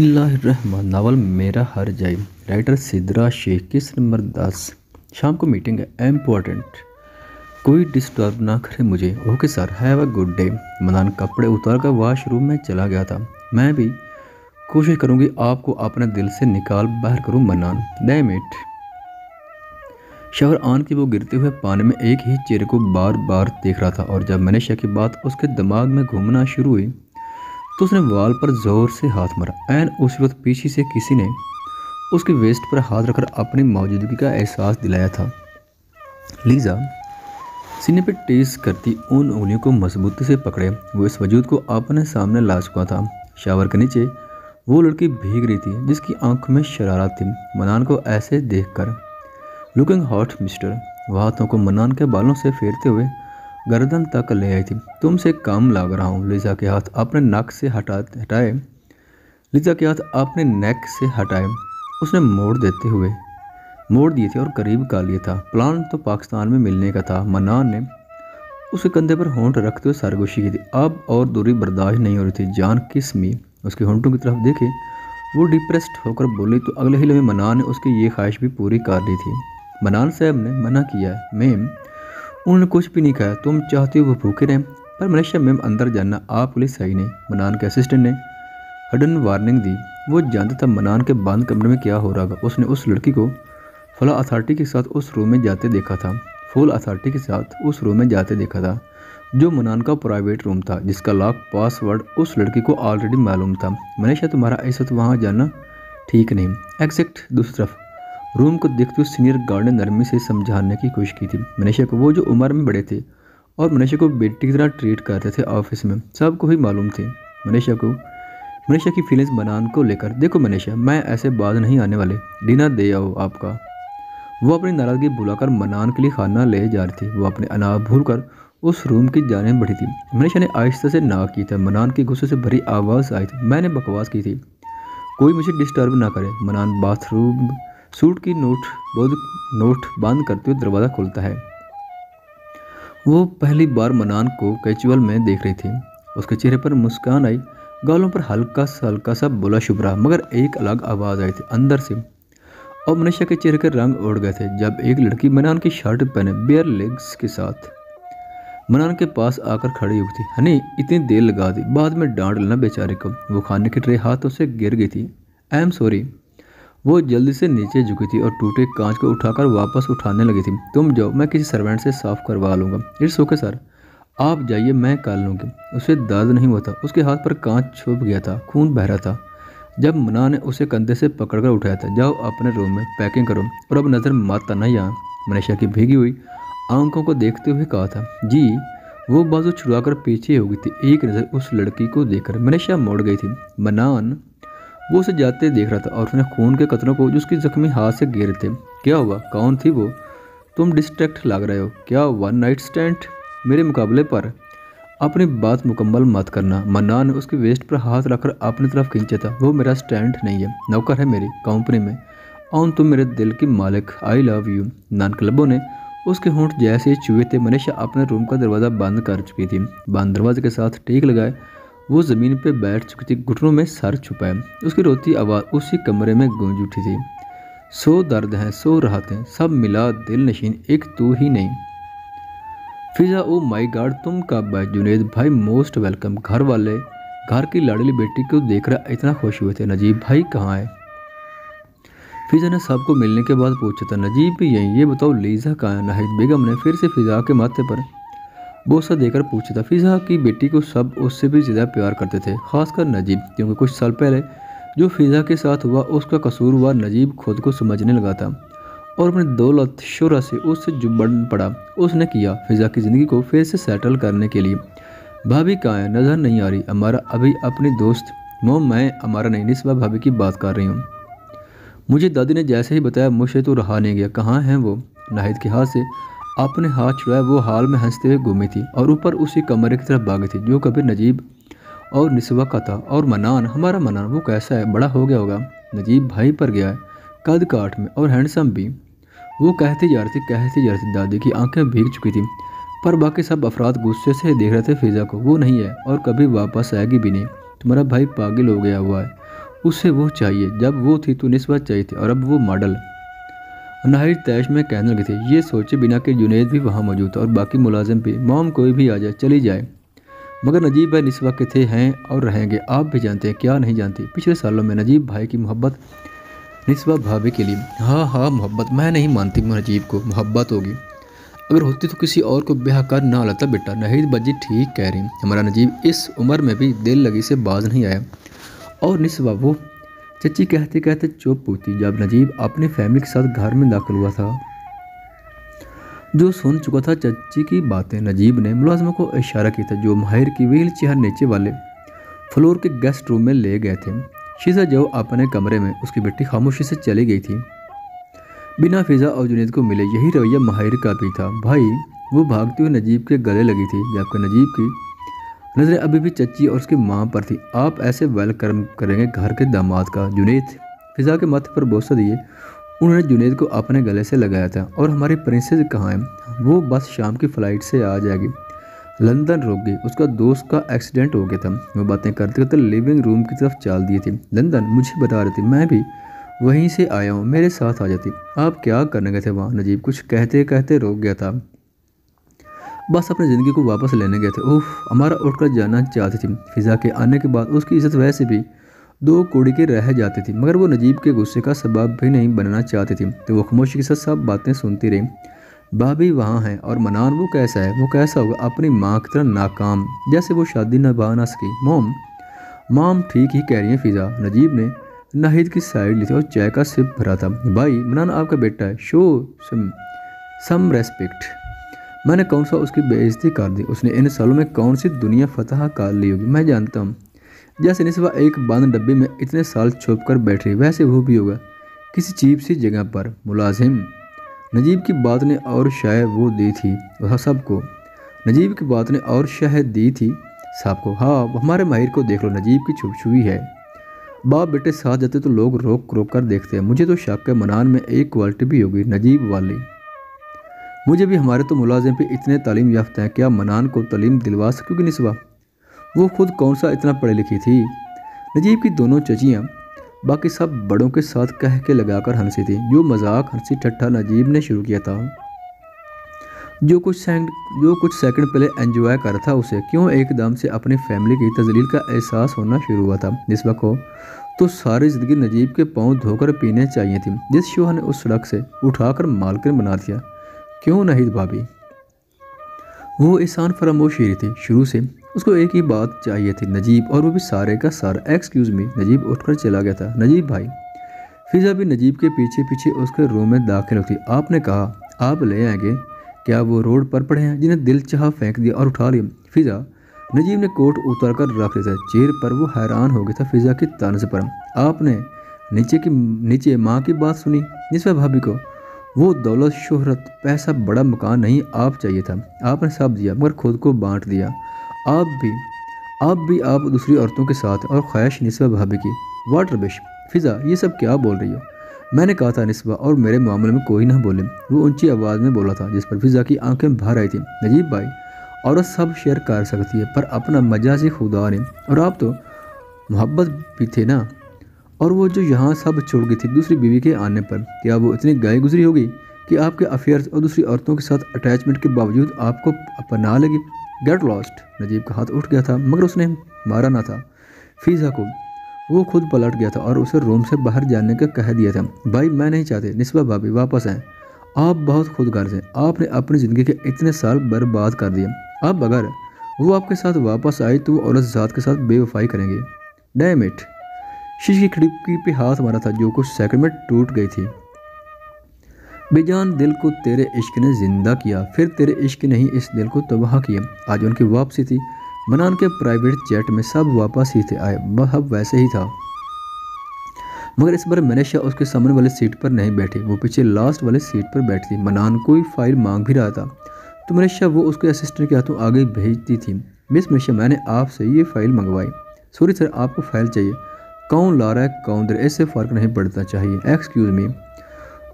Rahman novel मेरा हर जाए writer Sidra Sheikh किस नंबर दस। शाम को मीटिंग है इम्पोर्टेंट कोई डिस्टर्ब ना करे मुझे। Okay sir have a good day Madan कपड़े उतार कर वाशरूम में चला गया था। मैं भी कोशिश करूँगी आपको अपने दिल से निकाल बाहर करूँ मनान डैम इट शवर आन की वो गिरते हुए पानी में एक ही चेहरे को बार बार देख रहा था और जब मैंने की बात उसके दिमाग में घूमना शुरू हुई तो उसने वाल पर ज़ोर से हाथ मारा एन उस वक्त पीछे से किसी ने उसके वेस्ट पर हाथ रखकर अपनी मौजूदगी का एहसास दिलाया था। लीजा सीने पर टेस करती उन उंगलियों को मजबूती से पकड़े। वो इस वजूद को अपने सामने ला चुका था। शावर के नीचे वो लड़की भीग रही थी, जिसकी आँख में शरारत थी। मनान को ऐसे देखकर, लुकिंग हॉट, मिस्टर। वह हाथों को मनान के बालों से फेरते हुए गर्दन तक ले आई थी। तुमसे कम लग रहा हूँ, लिजा के हाथ अपने नक से हटा, हटाए। लिजा के हाथ अपने नेक से हटाए। उसने मोड़ देते हुए, मोड़ दिए थे और करीब का लिया था। प्लान तो पाकिस्तान में मिलने का था। मनान ने उसके कंधे पर होंठ रखते हुए सरगोशी की थी। अब और दूरी बर्दाश्त नहीं हो रही थी। जान किसमी उसके होंठों की तरफ़ देखे, वो डिप्रेस्ड होकर बोली तो अगले ही लम्हे मनान ने उसकी ये ख्वाहिश भी पूरी कर ली थी। मनान साहब ने मना किया मैम उन्होंने कुछ भी नहीं कहा। तुम चाहते हो वो भूखे रहें, पर मलेशिया मैम अंदर जाना आप पुलिस सही नहीं। मनान के असिस्टेंट ने हडन वार्निंग दी। वो जानता था मनान के बंद कमरे में क्या हो रहा था उसने उस लड़की को फला अथॉरिटी के साथ उस रूम में जाते देखा था। फुल अथॉरिटी के साथ उस रूम में जाते देखा था, जो मनान का प्राइवेट रूम था, जिसका लॉक पासवर्ड उस लड़की को ऑलरेडी मालूम था। मनीषा तुम्हारा ऐसा तो वहाँ जाना ठीक नहीं। एक्सेक्ट दूसरी तरफ़ रूम को देखते हुए सीनियर गार्ड ने नरमी से समझाने की कोशिश की थी। मनीषा को, वो जो उम्र में बड़े थे और मनीषा को बेटी की तरह ट्रीट करते थे ऑफ़िस में, सबको ही मालूम थे। मनीषा को, मनीषा की फीलिंग्स बनान को लेकर, देखो मनीषा, मैं ऐसे बाद नहीं आने वाले। डिनर दे आओ आपका। वो अपनी नाराज़गी भुलाकर मनान के लिए खाना ले जा रही थी। वो अपने अनाज भूल कर उस रूम की जाने बढ़ी थी। मनीषा ने आहिस्ता से ना की था। मनान की गुस्से से भरी आवाज़ आई थी। मैंने बकवास की थी। कोई मुझे डिस्टर्ब ना करे। मनान बाथरूम सूट की नोट बहुत नोट बंद करते हुए दरवाज़ा खोलता है। वो पहली बार मनान को कैचुअल में देख रही थी। उसके चेहरे पर मुस्कान आई, गालों पर हल्का सा हल्का सा बोला शुभ रहा, मगर एक अलग आवाज़ आई थी अंदर से। और मनुष्य के चेहरे के रंग उड़ गए थे, जब एक लड़की मनान की शर्ट पहने बेयर लेग्स के साथ मनान के पास आकर खड़ी हुई थी। हनी, इतनी देर लगा दी, बाद में डांट लेना बेचारे को। वो खाने की ट्रे हाथों से गिर गई थी। I am sorry. वो जल्दी से नीचे झुकी थी और टूटे कांच को उठाकर वापस उठाने लगी थी। तुम जाओ, मैं किसी सर्वेंट से साफ़ करवा लूँगा। It's okay, sir. आप जाइए, मैं कर लूँगी। उसे दर्द नहीं हुआ था। उसके हाथ पर कांच छुप गया था, खून बह रहा था। जब मना ने उसे कंधे से पकड़कर उठाया था, जाओ अपने रूम में पैकिंग करो और अब नज़र माता नहीं यहाँ। मनीषा की भीगी हुई आँखों को देखते हुए कहा था, जी, वो बाजू छुड़ाकर पीछे हो गई थी। एक नज़र उस लड़की को देखकर मनीषा मोड़ गई थी। मनान वो उसे जाते देख रहा था और उसने खून के कतरों को जो उसकी जख्मी हाथ से गिर थे। क्या हुआ? कौन थी वो? तुम डिस्ट्रैक्ट लग रहे हो। क्या वन नाइट स्टैंड मेरे मुकाबले पर अपनी बात मुकम्मल मत करना। मन्ना ने उसके वेस्ट पर हाथ रखकर अपनी तरफ़ खींचा था। वो मेरा स्टैंड नहीं है। नौकर है मेरी कंपनी में। और तुम मेरे दिल की मालिक। आई लव यू नान क्लबों ने उसके होंठ जैसे चूहे थे। मनीषा अपने रूम का दरवाज़ा बंद कर चुकी थी। बंद दरवाजे के साथ टेक लगाए। वो ज़मीन पर बैठ चुकी थी, घुटनों में सर छुपाए उसकी रोती आवाज़ उसी कमरे में गूंज उठी थी। सो दर्द हैं, सो राहत हैं, सब मिला दिल नशीन, एक तू ही नहीं। फिजा, ओ माई गाड, तुम का है जुनेद भाई, मोस्ट वेलकम। घर वाले, घर की लाडली बेटी को देख रहा इतना खुश हुए थे। नजीब भाई कहाँ है? फिजा ने सबको मिलने के बाद पूछा था, नजीब भी यहीं ये बताओ, लीजा कहाँ है? नाहिद बेगम ने फिर से फिजा के माथे पर बोसा देकर पूछा था। फिजा की बेटी को सब उससे भी ज़्यादा प्यार करते थे, खासकर नजीब, क्योंकि कुछ साल पहले जो फिजा के साथ हुआ, उसका कसूर हुआ, नजीब खुद को समझने लगा था और अपनी दौलत शुरा से उससे जुबन पड़ा। उसने किया फिजा की ज़िंदगी को फिर से सेटल करने के लिए। भाभी कहाँ है नज़र नहीं आ रही। हमारा अभी अपनी दोस्त मोम मैं हमारा नहीं, निस्बा भाभी की बात कर रही हूँ। मुझे दादी ने जैसे ही बताया मुझे तो रहा नहीं गया। कहाँ हैं वो? नाहिद के हाथ से अपने हाथ छुड़ाया वो हाल में हँसते हुए घूमी थी और ऊपर उसी कमरे की तरफ़ भागी थी, जो कभी नजीब और निस्वा का था और मनान, हमारा मनान, वो कैसा है, बड़ा हो गया होगा। नजीब भाई पर गया है, कद काठ में और हैंडसम भी। वो कहती जा रही थी, कहती जा रही थी, दादी की आँखें भीग चुकी थी, पर बाकी सब अफराद गुस्से से देख रहे थे फिज़ा को। वो नहीं है और कभी वापस आएगी भी नहीं। तुम्हारा भाई पागल हो गया हुआ है, उसे वो चाहिए। जब वो थी तो निस्बत चाहिए थी और अब वो मॉडल। नाहिर तैश में कहने लगे थे, ये सोचे बिना कि जुनेद भी वहाँ मौजूद था और बाकी मुलाजिम भी, मोम कोई भी आ जाए, चली जाए। मगर नजीब भाई निस्बा के थे, हैं और रहेंगे। आप भी जानते हैं, क्या नहीं जानते। पिछले सालों में नजीब भाई की मोहब्बत निस्बा भाभी के लिए। हाँ हाँ मोहब्बत। मैं नहीं मानती नजीब को, मोहब्बत होगी। अगर होती तो किसी और को ब्याह कर ना लेता बेटा। नहीद बजी ठीक कह रही हमारा नजीब इस उम्र में भी दिल लगी से बाज नहीं आया। और निस्बा वो चची कहते कहते चुप होती जब नजीब अपने फैमिली के साथ घर में दाखिल हुआ था। जो सुन चुका था चची की बातें, नजीब ने मुलाजमों को इशारा किया था, जो माहिर की व्हील चेयर नीचे वाले फ्लोर के गेस्ट रूम में ले गए थे। शीजा जो अपने कमरे में, उसकी बेटी खामोशी से चली गई थी। बिना फिजा और जुनेद को मिले, यही रवैया माहिर का भी था। भाई, वो भागते हुए नजीब के गले लगी थी, जबकि नजीब की नज़रें अभी भी चची और उसकी माँ पर थी। आप ऐसे वेलकम करेंगे घर के दामाद का, जुनेद। फिजा के माथे पर बोसा दिए। उन्होंने जुनेद को अपने गले से लगाया था। और हमारी प्रिंसेस कहाँ है? वो बस शाम की फ़्लाइट से आ जाएगी। लंदन रुक गई। उसका दोस्त का एक्सीडेंट हो गया था। वो बातें करते करते लिविंग रूम की तरफ़ चाल दिए थे। लंदन, मुझे बता रही थी, मैं भी वहीं से आया हूँ। मेरे साथ आ जाती। आप क्या करने गए थे वहाँ? नजीब कुछ कहते कहते रोक गया था। बस अपनी ज़िंदगी को वापस लेने गए थे। ओह हमारा उठकर जाना चाहती थी। फिज़ा के आने के बाद उसकी इज़्ज़त वैसे भी दो कोड़ी के रह जाती थी, मगर वो नजीब के गुस्से का सबब भी नहीं बनना चाहती थी। तो वो खामोशी के साथ सब बातें सुनती रही। भाभी वहाँ हैं और मनान, वो कैसा है? वो कैसा होगा? अपनी माँ की तरह नाकाम, जैसे वो शादी नभा ना सकी। मोम, माम ठीक ही कह रही है फिज़ा। नजीब ने नाहिद की साइड ली थी और चाय का सिप भरा था। भाई, मनान आपका बेटा है। Show some some respect. मैंने कौन सा उसकी बेइज्जती कर दी? उसने इन सालों में कौन सी दुनिया फतह कर ली होगी? मैं जानता हूँ। जैसे निस्बा एक बंद डब्बे में इतने साल छुप कर बैठ, वैसे वो भी होगा। किसी चीप सी जगह पर। मुलाजिम। नजीब की बात ने और शायद वो दी थी, वह सबको। नजीब की बात ने और शायद दी थी सबको। हाँ हमारे माहिर को देख लो, नजीब की छुप छुई है। बाप बेटे साथ जाते तो लोग रोक रोक कर देखते हैं। मुझे तो शक है, मनान में एक क्वालिटी भी होगी, नजीब वाली। मुझे भी हमारे तो मुलाजिम पे इतने तालीम याफ्त हैं क्या मनान को तालीम दिलवा सकोगी निस्बा वो खुद कौन सा इतना पढ़ी लिखी थी? नजीब की दोनों चचियाँ, बाकी सब बड़ों के साथ कह के लगाकर हँसी थी। जो मज़ाक हँसी ठट्ठा नजीब ने शुरू किया था। जो कुछ सेकंड जो कुछ सेकंड पहले एंजॉय कर रहा था उसे, क्यों एकदम से अपनी फैमिली की तजलील का एहसास होना शुरू हुआ था? निस्बा को तो सारी ज़िंदगी नजीब के पाँव धोकर पीने चाहिए थी। जिस शोहा ने उस सड़क से उठाकर मालकिन बना दिया क्यों नहीं भाभी? वो एहसान फरामोश ही थी, शुरू से। उसको एक ही बात चाहिए थी, नजीब, और वो भी सारे का सारा। एक्सक्यूज़ मी नजीब उठकर चला गया था। नजीब भाई फिजा भी नजीब के पीछे पीछे उसके रूम में दाखिल होती, आपने कहा, आप ले आएँगे? क्या वो रोड पर पड़े हैं, जिन्हें दिल चाह फेंक दिया और उठा लिया फिजा, नजीब ने कोट उतार कर रख लिया चेयर पर वो हैरान हो गया था फिजा की तंज पर आपने नीचे की, नीचे माँ की बात सुनी जिसमें भाभी को? वो दौलत, शोहरत, पैसा बड़ा मकान नहीं, आप चाहिए था। आपने सब दिया, मगर खुद को बांट दिया। आप भी आप भी, आप दूसरी औरतों के साथ और ख्वाहिश निस्बा भाभी की। वाटर बिश फिज़ा, ये सब क्या बोल रही हो? मैंने कहा था निस्बा, और मेरे मामले में कोई ना बोले। वो ऊँची आवाज़ में बोला था, जिस पर फिज़ा की आँखें भर आई थी। नजीब भाई, औरत सब शेयर कर सकती है, पर अपना मज़ा से खुदा ने। और आप तो मोहब्बत भी थे ना? और वो जो यहाँ सब छोड़ गई थी दूसरी बीवी के आने पर, क्या वो इतनी गाय गुजरी होगी कि आपके अफेयर्स और दूसरी औरतों के साथ अटैचमेंट के बावजूद आपको अपना लगी? गेट लॉस्ट नजीब का हाथ उठ गया था, मगर उसने मारा ना था। फीज़ा को वो खुद पलट गया था और उसे रूम से बाहर जाने का कह दिया था। भाई, मैं नहीं चाहते, निस्बा भाभी वापस आए। आप बहुत खुद गर्ज हैं आपने अपनी ज़िंदगी के इतने साल बर्बाद कर दिए। अब अगर वो आपके साथ वापस आई तो वो औरत ज़ात के साथ बेवफाई करेंगे। डैम इट शीश की खिड़की पे हाथ मारा था जो कुछ सेकंड में टूट गई थी। बेजान दिल को तेरे इश्क ने ज़िंदा किया, फिर तेरे इश्क ने ही इस दिल को तबाह किया। आज उनकी वापसी थी। मनान के प्राइवेट चैट में सब वापस ही थे, आए अब वैसे ही था। मगर इस बार मनीषा उसके सामने वाली सीट पर नहीं बैठी, वो पीछे लास्ट वाली सीट पर बैठी थी। मनान कोई फ़ाइल मांग भी रहा था। तो मनीषा वो उसके असिस्टेंट के हाथों आगे भेजती थी। मिस मनीषा मैंने आपसे ये फ़ाइल मंगवाई। सॉरी सर आपको फ़ाइल चाहिए। कौन ला रहा है, कौन दे ऐसे फ़र्क नहीं पड़ता चाहिए। एक्सक्यूज़ मी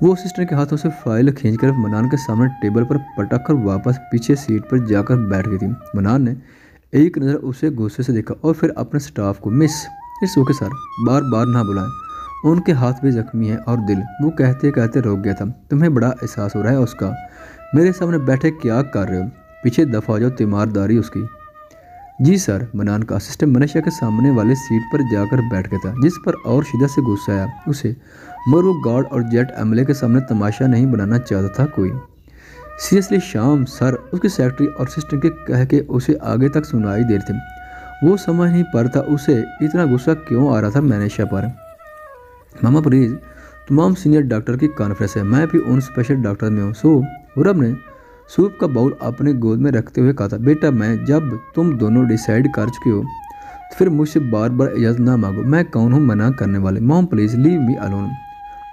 वो सिस्टर के हाथों से फ़ाइल खींचकर मनान के सामने टेबल पर पटक कर वापस पीछे सीट पर जाकर बैठ गई थी। मनान ने एक नज़र उसे गुस्से से देखा और फिर अपने स्टाफ को मिस इट्स ओके सर बार बार ना बुलाएँ। उनके हाथ भी जख्मी है और दिल। वो कहते कहते रोक गया था। तुम्हें बड़ा एहसास हो रहा है उसका। मेरे सामने बैठे क्या कर रहे हो? पीछे दफ़ा जाओ, तीमारदारी उसकी। जी सर मनान का असिस्टेंट मनीषा के सामने वाले सीट पर जाकर बैठ गया था, जिस पर और शिदा से गुस्सा आया। उसे मगर वो गार्ड और जेट एमएलए के सामने तमाशा नहीं बनाना चाहता था कोई। सीरियसली शाम, सर, उसके सेक्रेटरी और असिस्टेंट के कह के उसे आगे तक सुनाई दे रहे थे। वो समझ नहीं पा था उसे इतना गुस्सा क्यों आ रहा था मैनेशा पर। मामा प्लीज़, तमाम सीनियर डॉक्टर की कॉन्फ्रेंस है, मैं भी उन स्पेशल डॉक्टर में हूँ, सो हुरब ने सूप का बाउल अपने गोद में रखते हुए कहा था, बेटा, मैं जब तुम दोनों डिसाइड कर चुके हो तो फिर मुझसे बार बार इजाज़त ना मांगो। मैं कौन हूँ? मना करने वाले। Mom please leave me alone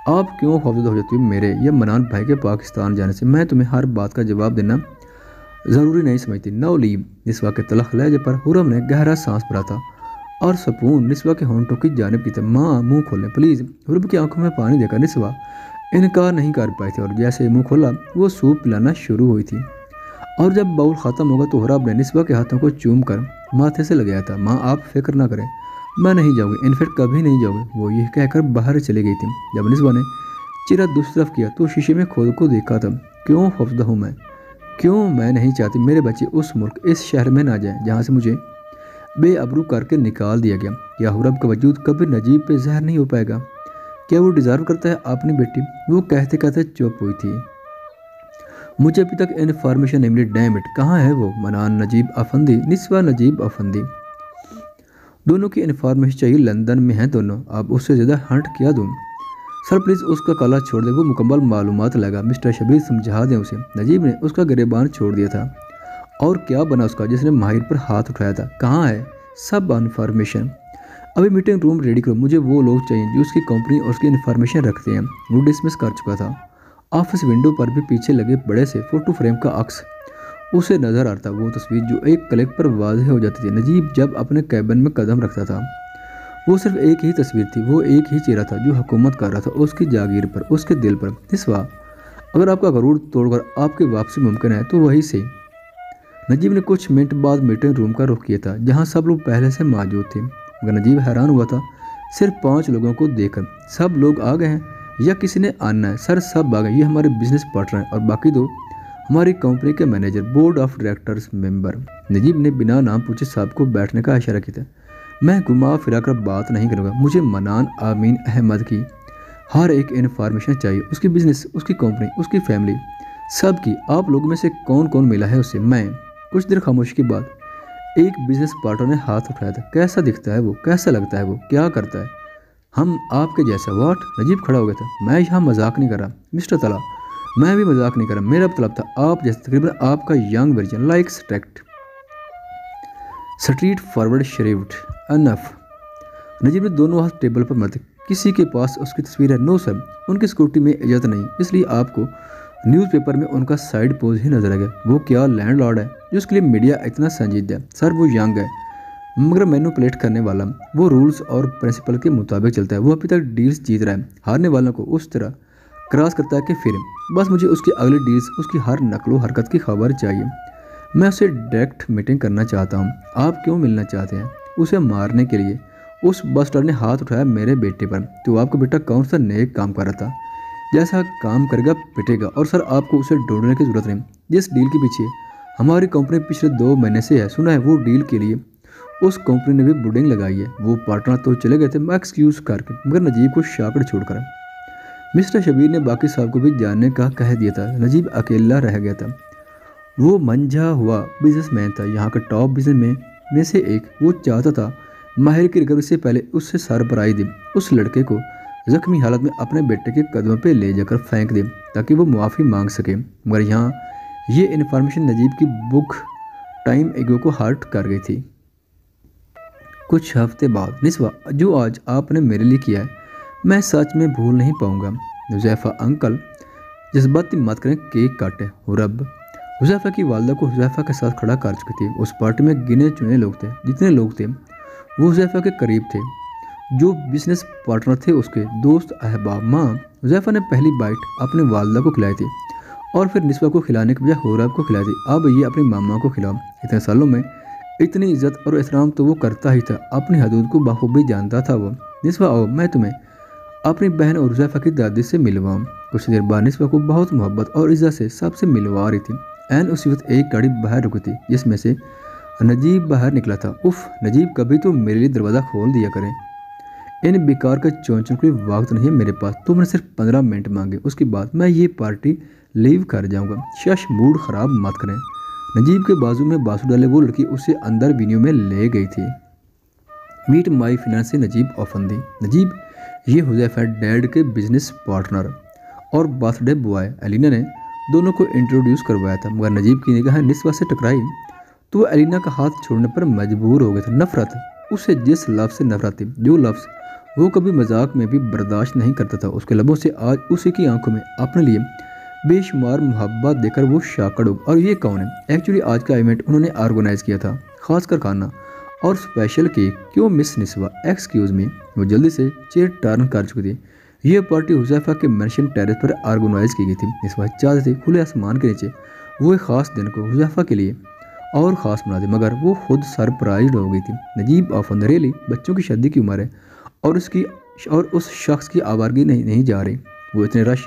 आप क्यों खौफजदा हो जाती हो मेरे ये मनान भाई के पाकिस्तान जाने से? मैं तुम्हें हर बात का जवाब देना ज़रूरी नहीं समझती। नौ लीव इस वाक़ तलख लहजे पर हुरम ने गहरा सांस भरा था और सुकून निस्वा के होंठों की जानब की थी। माँ, मुँह खोलें प्लीज़ रुब की आँखों में पानी देकर निस्वा इनकार नहीं कर पाए थे और जैसे मुँह खोला, वो सूप पिलाना शुरू हुई थी। और जब बाउल ख़त्म होगा तो हुरब ने निस्वा के हाथों को चूम कर माथे से लगाया था, माँ, आप फ़िक्र ना करें, मैं नहीं जाऊँगी इनफेक्ट कभी नहीं जाऊँगी। वो ये कहकर बाहर चली गई थी। जब निस्वा ने चिरा दूसरी तरफ़ किया तो शीशे में खुद को देखा था, क्यों खौफदा हूँ मैं? क्यों मैं नहीं चाहती मेरे बच्चे उस मुल्क, इस शहर में ना जाएँ, जहाँ से मुझे बेअबरू करके निकाल दिया गया? या हुरब का वजूद कभी नजीब पे जहर नहीं हो पाएगा? क्या वो डिज़र्व करता है अपनी बेटी? वो कहते कहते चुप हुई थी। मुझे अभी तक इन्फॉर्मेशन नहीं मिली डैम इट कहाँ है वो? मनान नजीब अफंदी, निस्वा नजीब अफंदी। दोनों की इन्फॉर्मेशन चाहिए, लंदन में है दोनों। अब उससे ज़्यादा हंट किया दूँ? सर प्लीज़ उसका काला छोड़ दे, वो मुकम्मल मालूम लगा। मिस्टर शबीर समझा दें उसे। नजीब ने उसका गरेबान छोड़ दिया था। और क्या बना उसका, जिसने माहिर पर हाथ उठाया था? कहाँ है? सब इन्फॉर्मेशन अभी मीटिंग रूम रेडी करो। मुझे वो लोग चाहिए जो उसकी कंपनी और उसकी इन्फॉर्मेशन रखते हैं। वो डिसमिस कर चुका था। ऑफ़िस विंडो पर भी पीछे लगे बड़े से फ़ोटो फ्रेम का अक्स उसे नज़र आता वो तस्वीर जो एक क्लिक पर वाजह हो जाती थी। नजीब जब अपने कैबिन में कदम रखता था। वो सिर्फ़ एक ही तस्वीर थी। वो एक ही चेहरा था जो हुकूमत कर रहा था उसकी जागीर पर, उसके दिल पर। निस्वा अगर आपका गरूर तोड़कर आपकी वापसी मुमकिन है तो वही से नजीब ने कुछ मिनट बाद मीटिंग रूम का रुख किया था, जहाँ सब लोग पहले से मौजूद थे। मगर नजीब हैरान हुआ था। सिर्फ़ पाँच लोगों को देखकर सब लोग आ गए हैं। या किसी ने आना है? सर, सब आ गए। ये हमारे बिज़नेस पार्टनर हैं और बाकी दो? हमारी कंपनी के manager board of directors member Najeeb ने बिना नाम पूछे साहब को बैठने का इशारा किया। मैं घुमा फिरा कर बात नहीं करूँगा। मुझे मनान आमीन अहमद की हर एक इन्फॉर्मेशन चाहिए। उसकी बिज़नेस उसकी कंपनी उसकी फैमिली सब की। आप लोगों में से कौन कौन मिला है उसे? मैं। कुछ देर खामोशी के बाद एक बिज़नेस पार्टनर ने हाथ उठाया था। कैसा दिखता है वो? कैसा लगता है वो? क्या करता है? हम आपके जैसा वाट नजीब खड़ा हो गया था। मैं यहाँ मज़ाक नहीं कर रहा। मिस्टर तला, मैं भी मज़ाक नहीं कर रहा। मेरा मतलब था आप जैसे, तकरीबन आपका young version like स्ट्रैक्ट street forward शरीफ्ट अनफ नजीब ने दोनों हाथ टेबल पर मरते किसी के पास उसकी तस्वीर है। नो सर उनकी सिक्योरिटी में इजाज़त नहीं। इसलिए आपको न्यूज़पेपर में उनका साइड पोज ही नज़र आ गया। वो क्या लैंड लॉर्ड है? जो उसके लिए मीडिया इतना संजीदा है। सर, वो यंग है। मगर मैनुपलेट करने वाला वो रूल्स और प्रिंसिपल के मुताबिक चलता है। वो अभी तक डील्स जीत रहा है। हारने वालों को उस तरह क्रॉस करता है कि फिर बस मुझे उसकी अगली डील्स उसकी हर नकलो हरकत की खबर चाहिए। मैं उसे डायरेक्ट मीटिंग करना चाहता हूँ। आप क्यों मिलना चाहते हैं? उसे मारने के लिए। उस बस्टर ने हाथ उठाया मेरे बेटे पर। तो आपका बेटा कौन सा नेक काम कर रहा था? जैसा काम करेगा, पिटेगा और सर आपको उसे ढूँढने की ज़रूरत नहीं। जिस डील के पीछे हमारी कंपनी पिछले दो महीने से है, सुना है वो डील के लिए। उस कंपनी ने भी बुडिंग लगाई है। वो पार्टनर तो चले गए थे, मैं एक्सक्यूज़ करके, मगर नजीब को शाकड़ छोड़कर। मिस्टर शबीर ने बाकी साहब को भी जानने का कह दिया था। नजीब अकेला रह गया था। वो मंझा हुआ बिजनेसमैन था। यहाँ का टॉप बिज़नेस में में से एक, वो चाहता था, माहिर की रिकवरी से पहले उससे सरबराही दी। उस लड़के को जख्मी हालत में अपने बेटे के कदमों पर ले जाकर फेंक दे, ताकि वो मुआफ़ी मांग सके। मगर यहाँ, ये इन्फॉर्मेशन नजीब की बुक टाइम एगो को हर्ट कर गई थी। कुछ हफ़्ते बाद, निस्वा, जो आज आपने मेरे लिए किया है, मैं सच में भूल नहीं पाऊँगा। हुजैफ़ा अंकल, जज्बाती मत करें, केक काटे रब। हुजैफ़ा की वालदा को हुजैफ़ा के साथ खड़ा कर चुकी थी। उस पार्टी में गिने चुने लोग थे, जितने लोग थे, वो हुजैफ़ा के करीब थे। जो बिज़नेस पार्टनर थे उसके दोस्त अहबाब माँ हुजैफा ने पहली बाइट अपने वालदा को खिलाई थी और फिर निस्वा को खिलाने के बजाय होरब को खिलाई थी। अब ये अपने मामा को खिलाओ। इतने सालों में इतनी इज़्ज़त और एहतराम तो वो करता ही था, अपनी हदूद को बखूबी जानता था वो। निस्वा आओ, मैं तुम्हें अपनी बहन और हुजैफा की दादी से मिलवाऊँ। कुछ देर बाद निस्वा को बहुत मोहब्बत और इज़्ज़त से सबसे मिलवा रही थी। एन उसी वक्त एक गाड़ी बाहर रुकी थी, जिसमें से नजीब बाहर निकला था। उफ, नजीब, कभी तो मेरे लिए दरवाज़ा खोल दिया करें। इन बेकार का चौंचन कोई वक्त नहीं है मेरे पास। तुमने सिर्फ़ पंद्रह मिनट मांगे। उसके बाद मैं ये पार्टी लीव कर जाऊँगा। शश, मूड ख़राब मत करें। नजीब के बाजू में बासु डाले वो लड़की उसे अंदर वीडियो में ले गई थी। मीट माई फिनांस से नजीब ऑफन दी नजीब, ये हुजैफा डैड के बिज़नेस पार्टनर और बर्थडे बॉय एलिना ने दोनों को इंट्रोड्यूस करवाया था, मगर नजीब की निगाह निस्वा से टकराई। तो अलीना का हाथ छोड़ने पर मजबूर हो गया था। नफरत, उसे जिस लफ्ज़ से नफरत थी, जो लफ्ज़ वो कभी मज़ाक में भी बर्दाश्त नहीं करता था। उसके लबों से आज उसी की आँखों में अपने लिए बेशुमार मोहब्बत देकर वो शाकड़ हो और ये कौन है? एक्चुअली आज का इवेंट उन्होंने ऑर्गेनाइज़ किया था, खासकर खाना और स्पेशल केक क्यों मिस निस्वा? एक्सक्यूज़ मी वो जल्दी से चेयर टर्न कर चुकी थी। यह पार्टी हुजैफा के मैंशन टेरेस पर ऑर्गेनाइज की गई थी। इस बार चाहते थे खुले आसमान के नीचे वो एक ख़ास दिन को हुजैफा के लिए और ख़ास बना दे मगर वो खुद सरप्राइज़ हो गई थी। नजीब ऑफ़ रेली बच्चों की शादी की उम्र है। और उसकी, और उस शख्स की आवारगी नहीं नहीं जा रही। वो इतने रश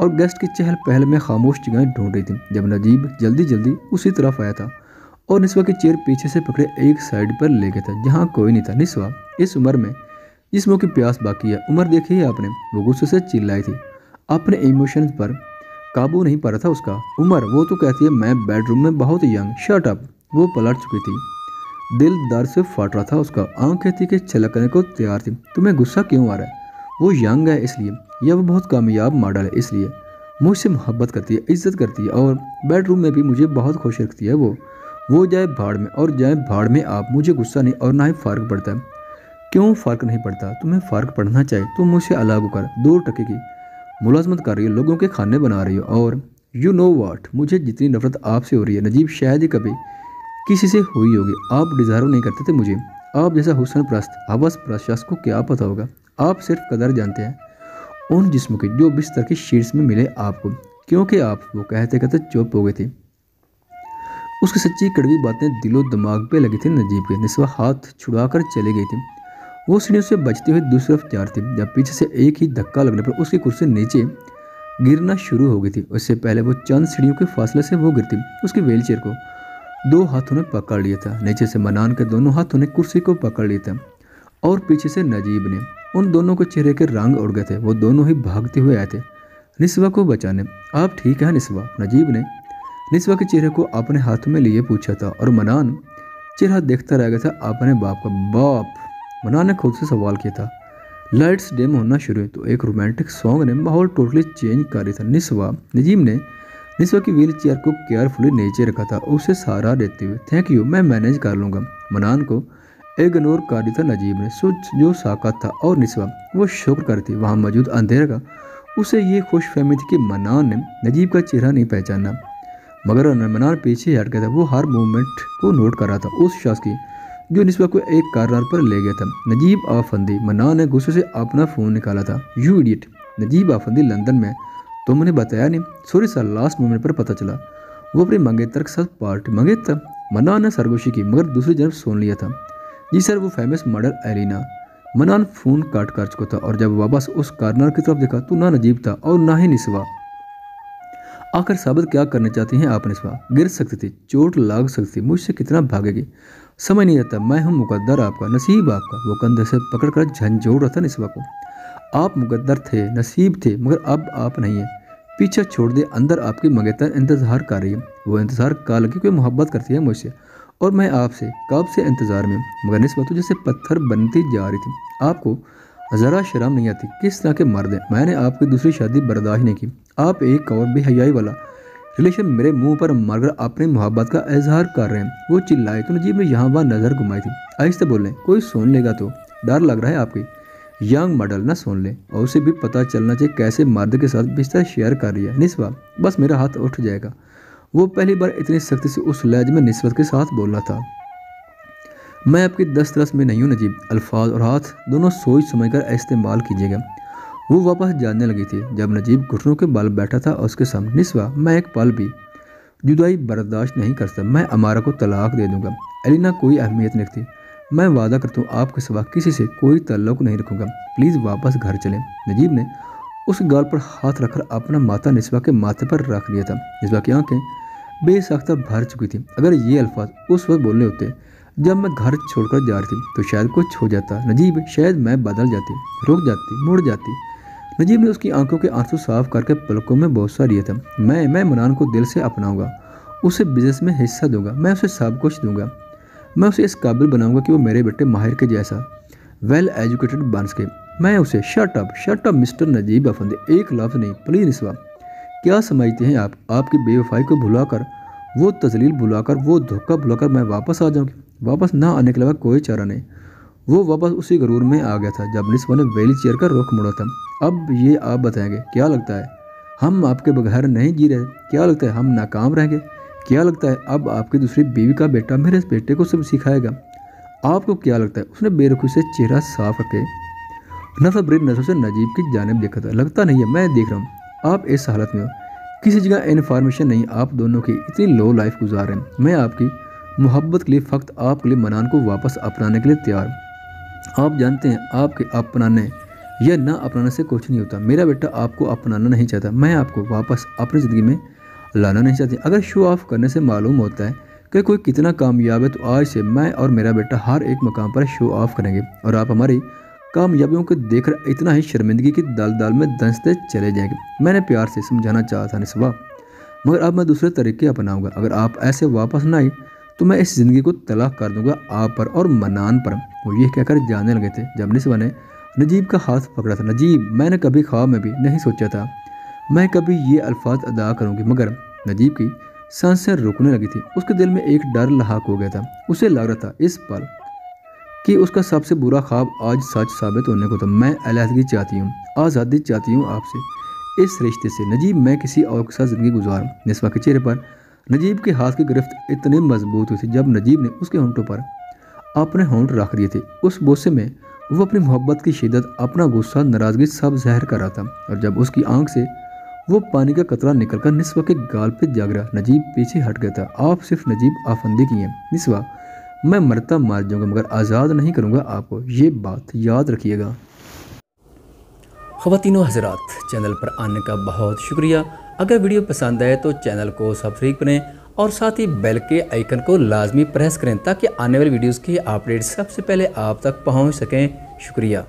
और गेस्ट की चहल पहल में खामोश जगह ढूंढ रही थी, जब नजीब जल्दी जल्दी उसी तरफ़ आया था और निस्वा की चेयर पीछे से पकड़े एक साइड पर ले गया था, जहाँ कोई नहीं था। निस्वा, इस उम्र में जिसमों की प्यास बाकी है, उम्र देखी है आपने? वो गुस्से से चिल्लाई थी। अपने इमोशंस पर काबू नहीं पा रहा था उसका। उम्र, वो तो कहती है, मैं बेडरूम में बहुत यंग शर्ट अप वो पलट चुकी थी। दिल दर्द से फट रहा था उसका। आँख कहती कि छलकने को तैयार थी। तुम्हें गुस्सा क्यों आ रहा है? वो यंग है इसलिए। या वो बहुत कामयाब मॉडल है इसलिए। मुझसे मोहब्बत करती है, इज़्ज़त करती है और बेडरूम में भी मुझे बहुत खुश रखती है वो। वो जाए भाड़ में और जाए भाड़ में आप। मुझे गुस्सा नहीं और ना ही फ़र्क पड़ता है। क्यों फ़र्क नहीं पड़ता? तुम्हें फ़र्क पड़ना चाहिए। तुम मुझसे अलग होकर दो टके की मुलाजमत कर रही हो, लोगों के खाने बना रही हो और यू नो वाट मुझे जितनी नफरत आपसे हो रही है, नजीब शायद ही कभी किसी से हुई होगी। आप डिज़ायर नहीं करते थे मुझे। आप जैसा हुसन प्रस्त हवस प्रस्त शख्स को क्या पता होगा? आप सिर्फ़ कदर जानते हैं। उन जिस्मों की जो बिस्तर के शीर्ष में मिले आपको। क्योंकि आप, वो कहते कहते चुप हो गए थे। उसकी सच्ची कड़वी बातें दिलो दिमाग पे लगी थी नजीब के। निस्वा हाथ छुड़ा कर चले गई थी। वो सीढ़ियों से बचते हुए दूसरी तरफ़ तैयार थी। जब पीछे से एक ही धक्का लगने पर उसकी कुर्सी नीचे गिरना शुरू हो गई थी। उससे पहले वो चंद सीढ़ियों के फासले से वो गिरती, उसकी व्हील को। दो हाथों ने पकड़ लिया था। नीचे से मनान के दोनों हाथों ने कुर्सी को पकड़ लिया था और पीछे से नजीब ने। उन दोनों के चेहरे के रंग उड़ गए थे। वो दोनों ही भागते हुए आए थे। निस्वा को बचाने। आप ठीक है निस्वा? नजीब ने। निस्वा के चेहरे को अपने हाथ में लिए पूछा था और मनान चेहरा देखता रह गया था अपने बाप का। बाप! मनान ने खुद से सवाल किया था। लाइट्स डेम होना शुरू हुई तो एक रोमांटिक सॉन्ग ने माहौल टोटली चेंज कर दिया था। निस्वा, नजीब ने निस्वा की व्हील चेयर को केयरफुली नीचे रखा था, उसे सहारा देते हुए थैंक यू मैं मैनेज कर लूँगा। मनान को इग्नोर कर दिया था नजीब ने। सोच जो साकत था और निस्वा वो शुक्र करती, वहाँ मौजूद अंधेरे का। उसे ये खुश फहमी थी कि मनान ने नजीब का चेहरा नहीं पहचाना। मगर मनान पीछे हट गया था। वो हर मोमेंट को नोट कर रहा था, उस शख्स की, जो निस्बा को एक कारनार पर ले गया था। नजीब आफंदी, मनान ने गुस्से से अपना फ़ोन निकाला था। You idiot Najeeb Afandi London में तुमने बताया नहीं। सॉरी सर लास्ट मोमेंट पर पता चला। वो अपने मंगेतर के साथ पार्टी मंगेतर मना ने सरगोशी की मगर दूसरी जन्म सुन लिया था। जी सर वो famous model Elina. Manan phone काट कर चुका था और जब वापस उस कार्नर की तरफ़ देखा तो ना नजीब था और ना ही निस्वा। आखिर साबित क्या करना चाहती हैं आप निस्वा? गिर सकती थी, चोट लाग सकती थी, मुझसे कितना भागेगी? समझ नहीं आता, मैं हूँ मुकद्दर आपका, नसीब आपका। वो कंधे से पकड़ कर झंझोड़ रहा था निस्वा को। आप मुकद्दर थे, नसीब थे, मगर अब आप नहीं हैं। पीछे छोड़ दे, अंदर आपकी मंगेतर इंतज़ार कर रही है। वो इंतज़ार का लगी कोई मोहब्बत करती है मुझसे, और मैं आपसे, कब से इंतज़ार में मगर नस्बत जैसे पत्थर बनती जा रही थी। आपको ज़रा शर्म नहीं आती, किस तरह के मर्द हैं? मैंने आपकी दूसरी शादी बर्दाश्त नहीं की। आप एक और बेहयाई वाला रिलेशन मेरे मुँह पर मरकर अपनी मोहब्बत का इजहार कर रहे हैं। वो चिल्लाए तो नजीब ने यहाँ वहाँ नज़र घुमाई थी। आहिस्ते बोले कोई सुन लेगा तो? डर लग रहा है आपकी। यंग मॉडल ना सुन ले और उसे भी पता चलना चाहिए कैसे मर्द के साथ बिस्तर शेयर कर रही है। निस्वा बस मेरा हाथ उठ जाएगा। वो पहली बार इतनी सख्ती से उस लहज में नस्बत के साथ बोला था। मैं आपकी दस तरस में नहीं हूँ, नजीब। अल्फाज और हाथ दोनों सोच समझ कर इस्तेमाल कीजिएगा। वो वापस जानने लगी थी, जब नजीब घुटनों के बल बैठा था और उसके सामने निस्वा मैं एक पल भी जुदाई बर्दाश्त नहीं कर सकता। मैं अमारा को तलाक दे दूँगा। एलिना कोई अहमियत नहीं रखती। मैं वादा करता हूँ, आपके सिवा किसी से कोई तल्लुक नहीं रखूँगा। प्लीज़ वापस घर चलें। नजीब ने उस गाल पर हाथ रखकर अपना माथा निस्वा के माथे पर रख दिया था। निस्वा की आँखें बेसाख्ता भर चुकी थी। अगर ये अल्फाज उस वक्त बोलने होते, जब मैं घर छोड़कर जा रही थी तो शायद कुछ हो जाता। नजीब, शायद मैं बदल जाती, रुक जाती, मुड़ जाती। नजीब ने उसकी आँखों के आँसू साफ़ करके पलकों में भरोसा लिया था। मैं मैं मनान को दिल से अपनाऊँगा। उसे बिज़नेस में हिस्सा दूँगा। मैं उसे सब कुछ दूँगा। मैं उसे इस काबिल बनाऊँगा कि वो मेरे बेटे माहिर के जैसा वेल एजुकेटेड बन सके। मैं उसे shut up shirt up mister Najeeb Afandi, एक लफ्ज़ नहीं प्लीज़ निस्वा क्या समझते हैं आप? आपकी बेवफाई को भुलाकर, वो तजलील भुलाकर, वो धोखा भुलाकर मैं वापस आ जाऊँगी। वापस ना आने के अलावा कोई चारा नहीं। वो वापस उसी गरूर में आ गया था, जब निस्वा ने वेली चेयर का रुख मुड़ा था। अब ये आप बताएँगे, क्या लगता है? हम आपके बगैर नहीं जी रहे। क्या लगता है, हम नाकाम रहेंगे? क्या लगता है अब आपकी दूसरी बीवी का बेटा मेरे इस बेटे को सब सिखाएगा? आपको क्या लगता है? उसने बेरखुशी से चेहरा साफ़ करके नफा ब्रिद नज़र से नजीब की जानब देखा था। लगता नहीं है, मैं देख रहा हूँ। आप इस हालत में हो। किसी जगह इन्फॉर्मेशन नहीं, आप दोनों की इतनी लो लाइफ गुजार हैं। मैं आपकी मोहब्बत के लिए फ़क्त आपके लिए मनान को वापस अपनाने के लिए तैयार आप जानते हैं, आपके अपनाने या ना अपनाने से कुछ नहीं होता। मेरा बेटा आपको अपनाना नहीं चाहता। मैं आपको वापस अपनी ज़िंदगी में लाना नहीं चाहती। अगर शो ऑफ़ करने से मालूम होता है कि कोई कितना कामयाब है तो आज से मैं और मेरा बेटा हर एक मकाम पर शो ऑफ़ करेंगे। और आप हमारी कामयाबियों को देखकर इतना ही शर्मिंदगी की दाल दाल में दंसते चले जाएँगे। मैंने प्यार से समझाना चाहा था निस्वा, मगर अब मैं दूसरे तरीके अपनाऊँगा। अगर आप ऐसे वापस ना आए तो मैं इस ज़िंदगी को तलाक कर दूँगा आप पर और मनान पर। वो ये कहकर जाने लगे थे, जब निस्वा ने नजीब का हाथ पकड़ा था। नजीब, मैंने कभी ख्वाब में भी नहीं सोचा था। मैं कभी ये अल्फाज अदा करूँगी, मगर नजीब की साँसें रुकने लगी थी। उसके दिल में एक डर लहाक हो गया था। उसे लग रहा था इस पल कि उसका सबसे बुरा ख्वाब आज सच साबित होने को था। मैं अलहदगी चाहती हूँ, आज़ादी चाहती हूँ आपसे। इस रिश्ते से नजीब मैं किसी और के साथ ज़िंदगी गुजारूँ। निस्वा के चेहरे पर नजीब के हाथ की गिरफ्त इतनी मज़बूत हुई थी जब नजीब ने उसके होंठों पर अपने होंठ रख दिए थे। उस बोसे में वो अपनी मोहब्बत की शिदत अपना गुस्सा, नाराज़गी सब जहर कर रहा था। और जब उसकी आँख से वो पानी का कतरा निकलकर निस्वा के गाल पे जाग रहा। नजीब पीछे हट गया था। आप सिर्फ़ नजीब आफंदी की हैं। निस्वा, मैं मरता मार जाऊँगा, मगर आज़ाद नहीं करूँगा आपको। ये बात याद रखिएगा। ख़वातिनों हजरात चैनल पर आने का बहुत शुक्रिया। अगर वीडियो पसंद आए तो चैनल को सब्सक्राइब करें और साथ ही बेल के आइकन को लाजमी प्रेस करें ताकि आने वाली वीडियोस की अपडेट सबसे पहले आप तक पहुँच सकें। शुक्रिया।